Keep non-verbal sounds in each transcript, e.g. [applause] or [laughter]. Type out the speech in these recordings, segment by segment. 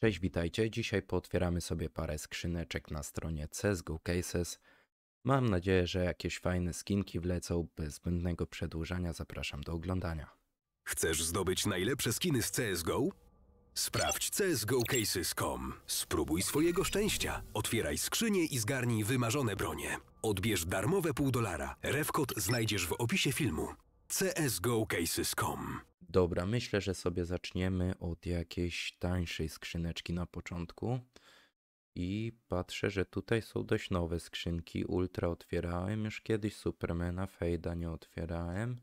Cześć, witajcie. Dzisiaj pootwieramy sobie parę skrzyneczek na stronie CSGO Cases. Mam nadzieję, że jakieś fajne skinki wlecą. Bez zbędnego przedłużania zapraszam do oglądania. Chcesz zdobyć najlepsze skiny z CSGO? Sprawdź csgocases.com. Spróbuj swojego szczęścia. Otwieraj skrzynię i zgarnij wymarzone bronie. Odbierz darmowe pół dolara. Refkod znajdziesz w opisie filmu. csgocases.com. Dobra, myślę, że sobie zaczniemy od jakiejś tańszej skrzyneczki na początku. I patrzę, że tutaj są dość nowe skrzynki. Ultra otwierałem już kiedyś, Supermana, Fejda nie otwierałem.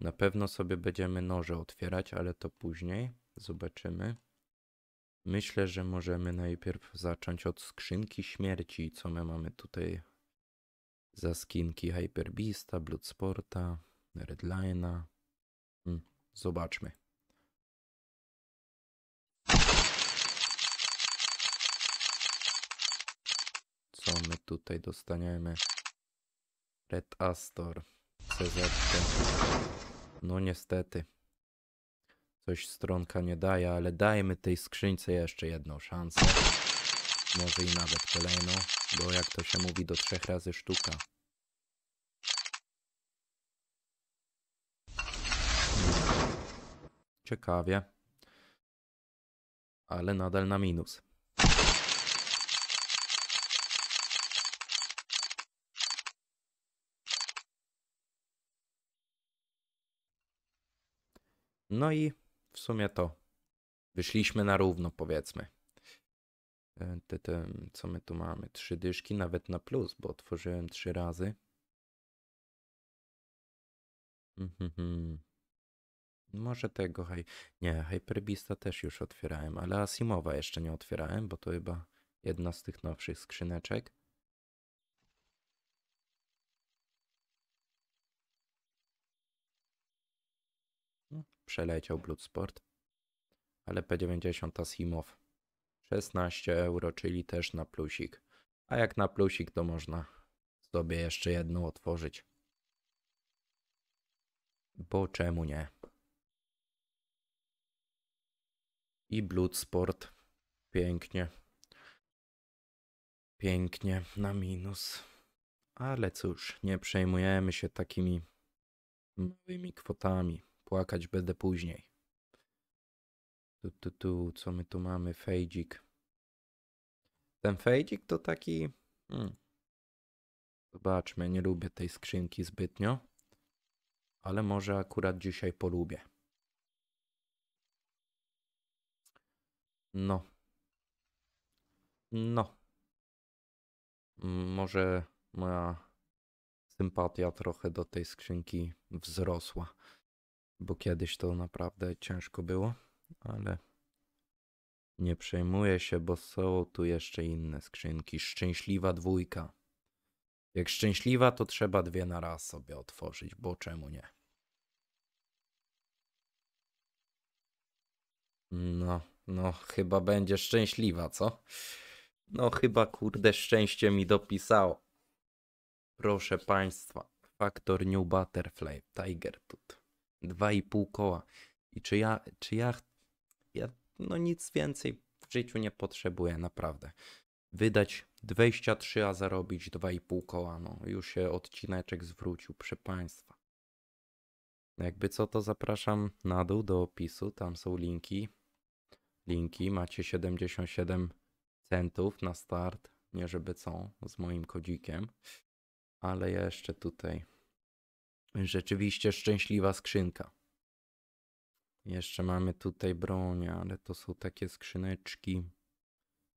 Na pewno sobie będziemy noże otwierać, ale to później. Zobaczymy. Myślę, że możemy najpierw zacząć od skrzynki śmierci. Co my mamy tutaj za skinki? Hyperbeasta, Bloodsporta, Redline'a. Hmm, zobaczmy. Co my tutaj dostaniemy? Red Astor, CZ. No niestety. Coś stronka nie daje, ale dajmy tej skrzynce jeszcze jedną szansę. Może i nawet kolejną, bo jak to się mówi, do trzech razy sztuka. Ciekawie. Ale nadal na minus. No i w sumie to wyszliśmy na równo, powiedzmy. Te, te, co my tu mamy? Trzy dyszki, nawet na plus, bo otworzyłem trzy razy. Mhm. Może tego, hej. Nie, Hyperbista też już otwierałem, ale Asimowa jeszcze nie otwierałem, bo to chyba jedna z tych nowszych skrzyneczek. No, Przeleciał Bloodsport. Ale P90 Asimow. 16 euro, czyli też na plusik. A jak na plusik, to można sobie jeszcze jedną otworzyć. Bo czemu nie? I Bloodsport. Pięknie. Pięknie, na minus. Ale cóż, nie przejmujemy się takimi małymi kwotami. Płakać będę później. Tu, tu, tu, co my tu mamy? Fejdzik. Ten fejdzik to taki... Hmm. Zobaczmy, nie lubię tej skrzynki zbytnio. Ale może akurat dzisiaj polubię. No. No. Może moja sympatia trochę do tej skrzynki wzrosła. Bo kiedyś to naprawdę ciężko było, ale nie przejmuję się, bo są tu jeszcze inne skrzynki. Szczęśliwa dwójka. Jak szczęśliwa, to trzeba dwie na raz sobie otworzyć, bo czemu nie? No, no, chyba będzie szczęśliwa, co? No, chyba kurde szczęście mi dopisało. Proszę państwa, Factor New Butterfly, Tiger Tooth. Dwa i pół koła. I czy ja, czy ja, ja, no nic więcej w życiu nie potrzebuję, naprawdę. Wydać 23, a zarobić 2,5 koła, no już się odcineczek zwrócił, proszę państwa. Jakby co, to zapraszam na dół do opisu, tam są linki. Linki, macie 77 centów na start, nie żeby co, z moim kodzikiem. Ale jeszcze tutaj rzeczywiście szczęśliwa skrzynka. Jeszcze mamy tutaj broń, ale to są takie skrzyneczki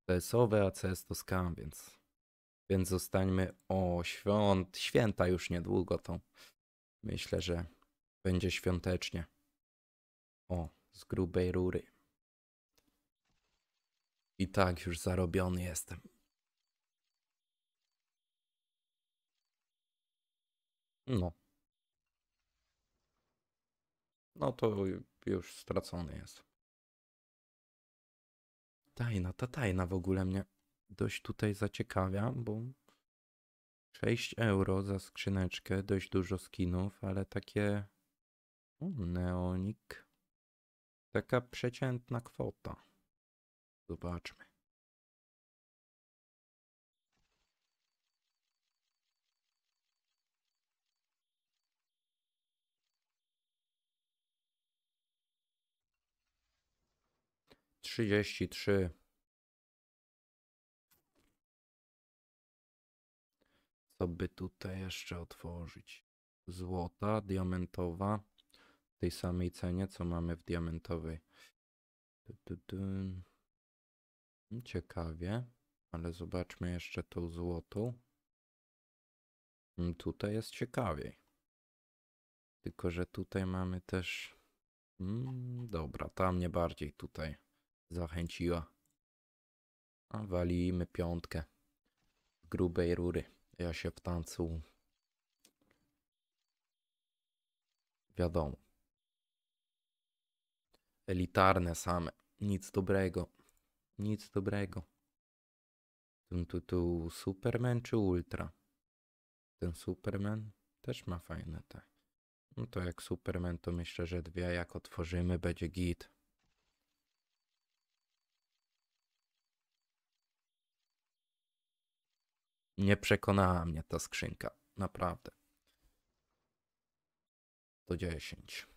CS-owe, a CS to skam, więc, więc zostańmy o świąt, święta już niedługo, to myślę, że będzie świątecznie. O, z grubej rury. I tak już zarobiony jestem. No. No to już stracony jest. Tajna, ta tajna w ogóle mnie dość tutaj zaciekawia, bo 6 euro za skrzyneczkę, dość dużo skinów, ale takie o, neonik. Taka przeciętna kwota. Zobaczmy. Trzydzieści trzy. Co by tutaj jeszcze otworzyć? Złota, diamentowa. W tej samej cenie, co mamy w diamentowej. Ciekawie, ale zobaczmy jeszcze tą złotą. Mm, Tutaj jest ciekawiej. Tylko, że tutaj mamy też. Mm, dobra, ta mnie bardziej tutaj zachęciła. A walimy piątkę. Grubej rury. Ja się w tancu. Wiadomo. Elitarne same. Nic dobrego. Nic dobrego. Tu, tu, tu Superman czy Ultra? Ten Superman też ma fajne te. No to jak Superman, to myślę, że dwie jak otworzymy, będzie git. Nie przekonała mnie ta skrzynka. Naprawdę. To 10.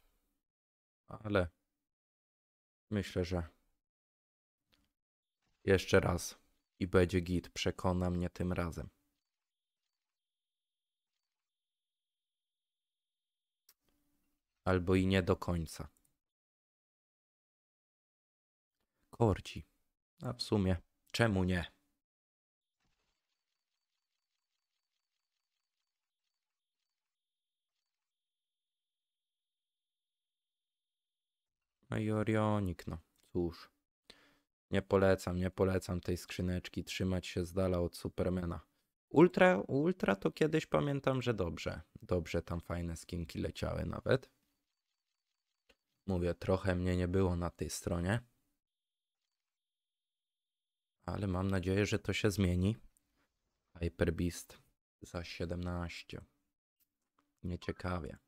Ale myślę, że jeszcze raz i będzie git. Przekona mnie tym razem. Albo i nie do końca. Korci. A w sumie, czemu nie? No i Orionik, no cóż. Nie polecam, nie polecam tej skrzyneczki. Trzymać się z dala od Supermana. Ultra, Ultra to kiedyś pamiętam, że dobrze. Dobrze tam fajne skinki leciały nawet. Mówię, trochę mnie nie było na tej stronie. Ale mam nadzieję, że to się zmieni. Hyper Beast za 17. Nieciekawie.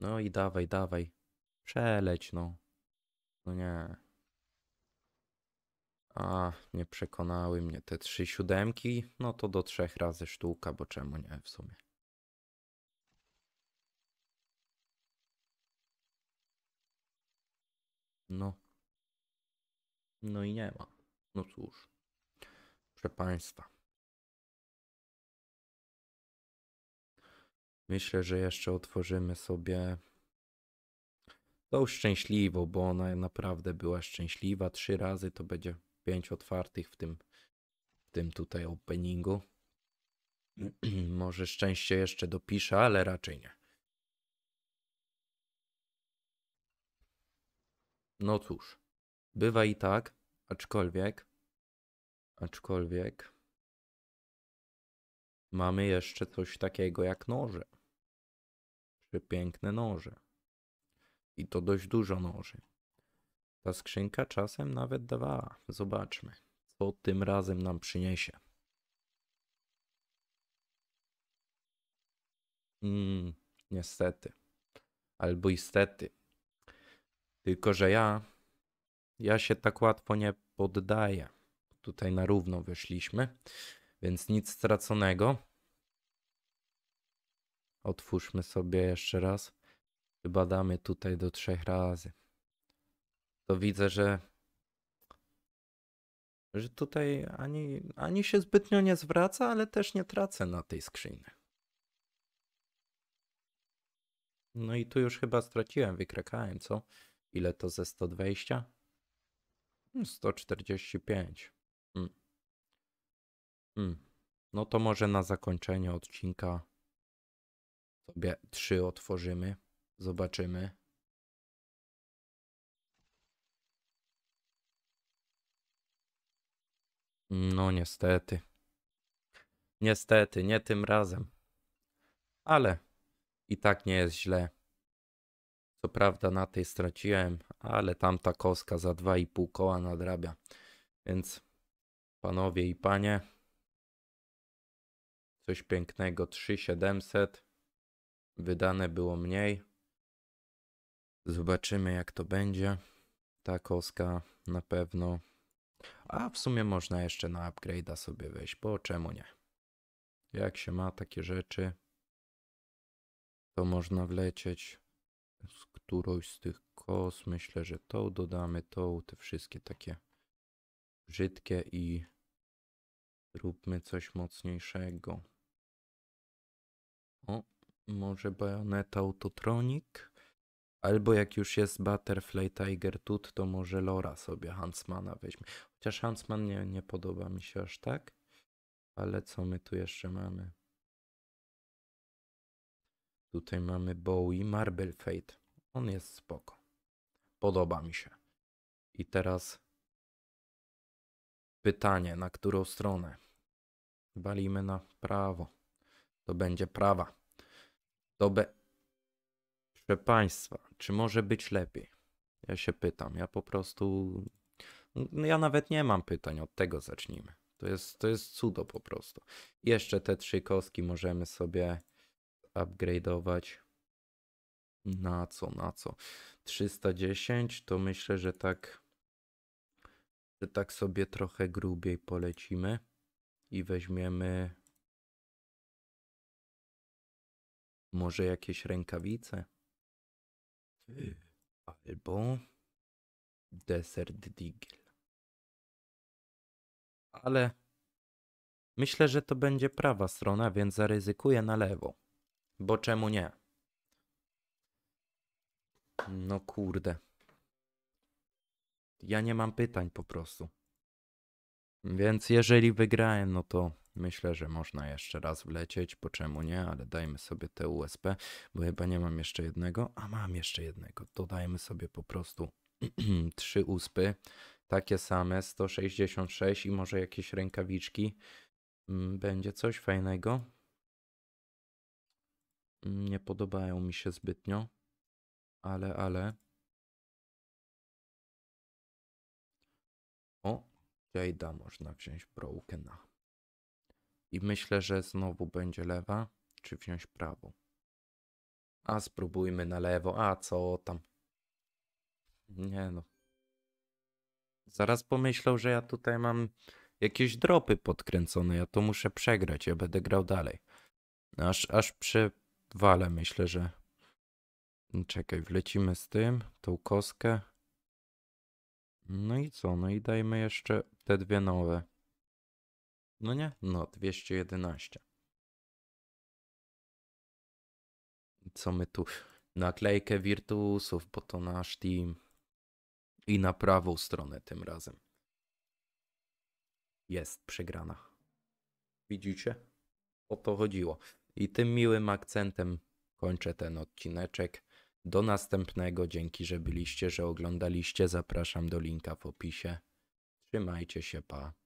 No i dawaj, dawaj. Przeleć, no. No nie. A, nie przekonały mnie te trzy siódemki. No to do trzech razy sztuka, bo czemu nie w sumie. No. No i nie ma. No cóż. Proszę Państwa. Myślę, że jeszcze otworzymy sobie tą szczęśliwą, bo ona naprawdę była szczęśliwa. Trzy razy to będzie pięć otwartych w tym, w tym tutaj openingu. [clears throat] Może szczęście jeszcze dopiszę, ale raczej nie. No cóż, bywa i tak, aczkolwiek, aczkolwiek mamy jeszcze coś takiego jak noże. Przepiękne noże. I to dość dużo noży. Ta skrzynka czasem nawet dawała. Zobaczmy, co tym razem nam przyniesie. Mm, niestety. Albo istety. Tylko, że ja, ja się tak łatwo nie poddaję. Tutaj na równo wyszliśmy, więc nic straconego. Otwórzmy sobie jeszcze raz. Chyba damy tutaj do trzech razy. To widzę, że że tutaj ani, ani się zbytnio nie zwraca, ale też nie tracę na tej skrzyni. No i tu już chyba straciłem, wykrakałem, co? Ile to ze 120? Hmm, 145. Hmm. Hmm. No to może na zakończenie odcinka sobie trzy otworzymy. Zobaczymy. No niestety. Niestety, nie tym razem. Ale i tak nie jest źle. Co prawda na tej straciłem, ale tamta koska za 2,5 koła nadrabia. Więc panowie i panie, coś pięknego 3700 Wydane było mniej. Zobaczymy, jak to będzie. Ta koska na pewno. A w sumie można jeszcze na upgrade'a sobie wejść, bo czemu nie? Jak się ma takie rzeczy, to można wlecieć z którąś z tych kos. Myślę, że tą dodamy, tą, te wszystkie takie brzydkie i zróbmy coś mocniejszego. O, może Bayonetta Autotronic? Albo jak już jest Butterfly Tiger Tooth, to może Lora sobie Huntsmana weźmie. Chociaż Huntsman nie, nie podoba mi się aż tak. Ale co my tu jeszcze mamy? Tutaj mamy Bowie, Marble Fate. On jest spoko. Podoba mi się. I teraz pytanie, na którą stronę? Walimy na prawo. To będzie prawa. To be... Proszę Państwa, czy może być lepiej? Ja się pytam. Ja po prostu. No ja nawet nie mam pytań, od tego zacznijmy. To jest, to jest cudo po prostu. Jeszcze te trzy kostki możemy sobie upgrade'ować. Na co, na co? 310 to myślę, że tak, że tak sobie trochę grubiej polecimy i weźmiemy może jakieś rękawice albo Desert Deagle. Ale myślę, że to będzie prawa strona, więc zaryzykuję na lewo. Bo czemu nie? No kurde. Ja nie mam pytań po prostu. Więc jeżeli wygrałem, no to myślę, że można jeszcze raz wlecieć, po czemu nie, ale dajmy sobie te USP, bo chyba nie mam jeszcze jednego, a mam jeszcze jednego. Dodajmy sobie po prostu [clears throat] trzy uspy, takie same, 166 i może jakieś rękawiczki. Mm, Będzie coś fajnego. Mm, Nie podobają mi się zbytnio, ale, ale. O, Jade'a można wziąć Brokena. I myślę, że znowu będzie lewa, czy wziąć prawą. A spróbujmy na lewo. A co tam? Nie no. Zaraz pomyślał, że ja tutaj mam jakieś dropy podkręcone. Ja to muszę przegrać. Ja będę grał dalej. Aż, aż przewalę, myślę, że. Czekaj, wlecimy z tym, tą kostkę. No i co? No i dajmy jeszcze te dwie nowe. No nie? No, 211. Co my tu? Naklejkę Virtuusów, bo to nasz team. I na prawą stronę tym razem. Jest przegrana. Widzicie? O to chodziło. I tym miłym akcentem kończę ten odcineczek. Do następnego. Dzięki, że byliście, że oglądaliście. Zapraszam do linka w opisie. Trzymajcie się, pa.